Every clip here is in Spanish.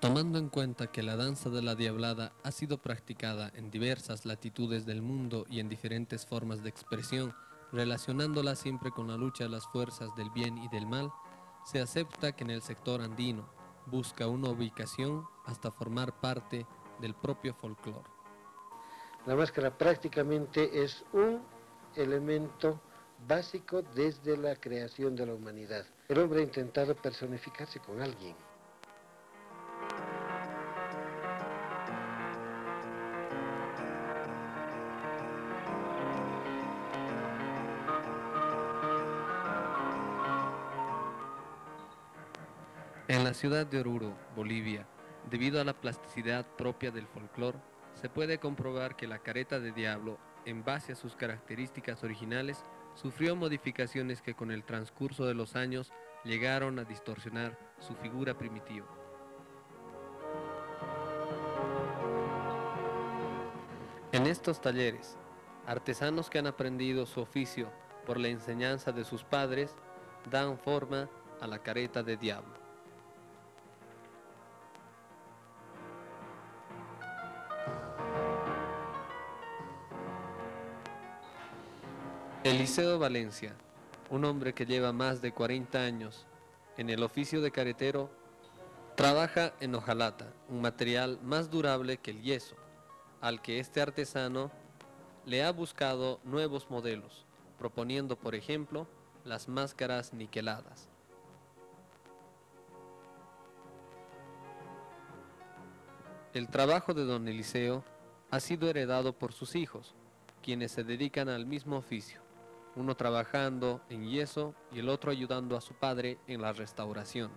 Tomando en cuenta que la danza de la diablada ha sido practicada en diversas latitudes del mundo y en diferentes formas de expresión, relacionándola siempre con la lucha de las fuerzas del bien y del mal, se acepta que en el sector andino busca una ubicación hasta formar parte del propio folclore. La máscara prácticamente es un elemento básico desde la creación de la humanidad. El hombre ha intentado personificarse con alguien. En la ciudad de Oruro, Bolivia, debido a la plasticidad propia del folclore, se puede comprobar que la careta de diablo, en base a sus características originales, sufrió modificaciones que con el transcurso de los años llegaron a distorsionar su figura primitiva. En estos talleres, artesanos que han aprendido su oficio por la enseñanza de sus padres dan forma a la careta de diablo. Eliseo Valencia, un hombre que lleva más de 40 años en el oficio de caretero, trabaja en hojalata, un material más durable que el yeso, al que este artesano le ha buscado nuevos modelos, proponiendo, por ejemplo, las máscaras niqueladas. El trabajo de don Eliseo ha sido heredado por sus hijos, quienes se dedican al mismo oficio uno trabajando en yeso y el otro ayudando a su padre en la restauración.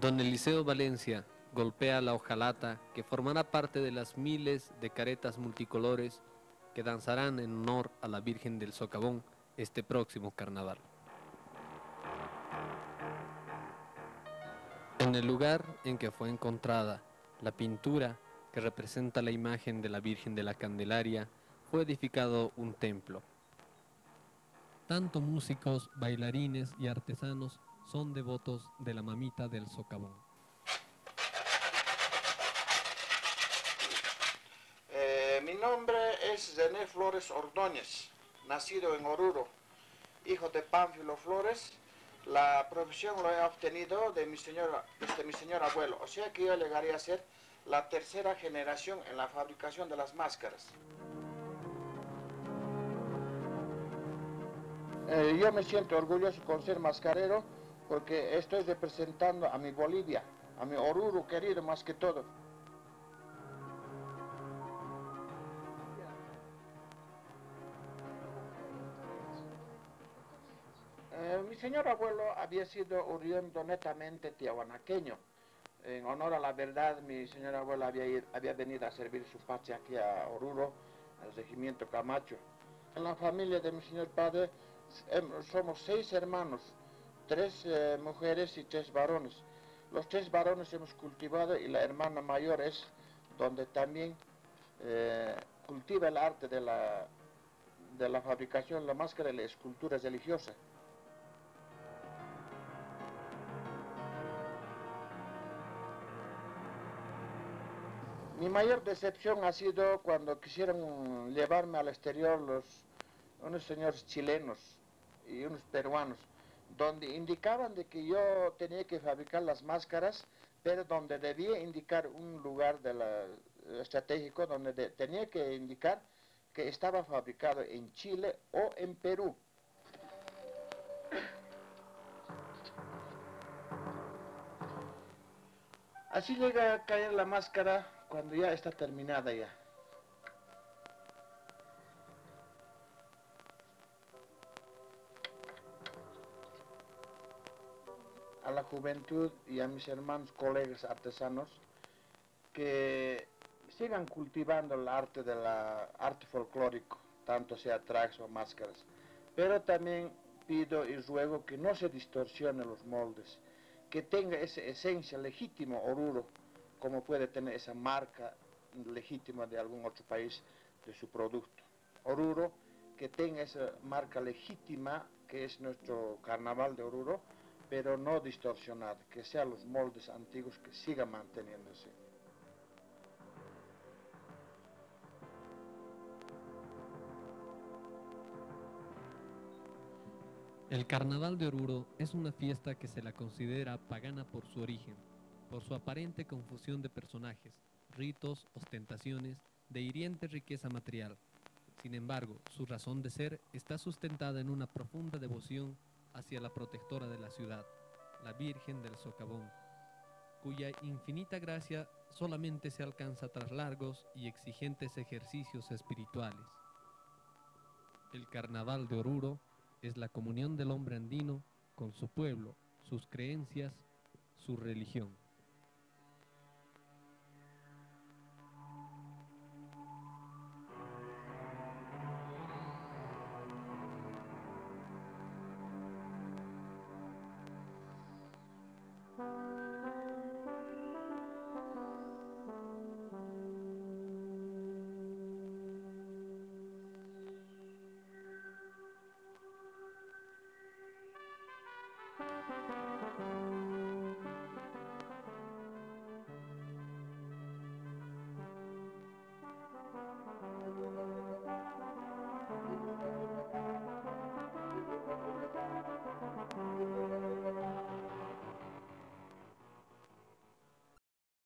Don Eliseo Valencia golpea la hojalata que formará parte de las miles de caretas multicolores que danzarán en honor a la Virgen del Socavón este próximo carnaval. En el lugar en que fue encontrada la pintura que representa la imagen de la Virgen de la Candelaria, fue edificado un templo tanto músicos, bailarines y artesanos son devotos de la mamita del socavón. Eh, mi nombre es René Flores Ordóñez, nacido en Oruro, hijo de Pánfilo Flores. La profesión lo he obtenido de mi señor, desde mi señor abuelo, o sea que yo llegaría a ser la tercera generación en la fabricación de las máscaras. Eh, yo me siento orgulloso con ser mascarero porque estoy representando a mi Bolivia, a mi Oruro querido más que todo. Eh, mi señor abuelo había sido oriundo netamente tiahuanaqueño. En honor a la verdad, mi señor abuelo había, había venido a servir su patria aquí a Oruro, al regimiento Camacho. En la familia de mi señor padre somos seis hermanos, tres eh, mujeres y tres varones. Los tres varones hemos cultivado y la hermana mayor es donde también eh, cultiva el arte de la, de la fabricación, la máscara y la escultura religiosa. Mi mayor decepción ha sido cuando quisieron llevarme al exterior los, unos señores chilenos y unos peruanos, donde indicaban de que yo tenía que fabricar las máscaras, pero donde debía indicar un lugar la, estratégico, donde tenía que indicar que estaba fabricado en Chile o en Perú. Así llega a caer la máscara cuando ya está terminada ya. A la juventud y a mis hermanos colegas artesanos que sigan cultivando el arte de la arte folclórico, tanto sea trajes o máscaras. Pero también pido y ruego que no se distorsionen los moldes, que tenga esa esencia legítima Oruro, como puede tener esa marca legítima de algún otro país de su producto. Oruro, que tenga esa marca legítima que es nuestro carnaval de Oruro, pero no distorsionada, que sean los moldes antiguos que sigan manteniéndose. El Carnaval de Oruro es una fiesta que se la considera pagana por su origen, por su aparente confusión de personajes, ritos, ostentaciones, de hiriente riqueza material. Sin embargo, su razón de ser está sustentada en una profunda devoción hacia la protectora de la ciudad, la Virgen del Socavón, cuya infinita gracia solamente se alcanza tras largos y exigentes ejercicios espirituales. El Carnaval de Oruro es la comunión del hombre andino con su pueblo, sus creencias, su religión.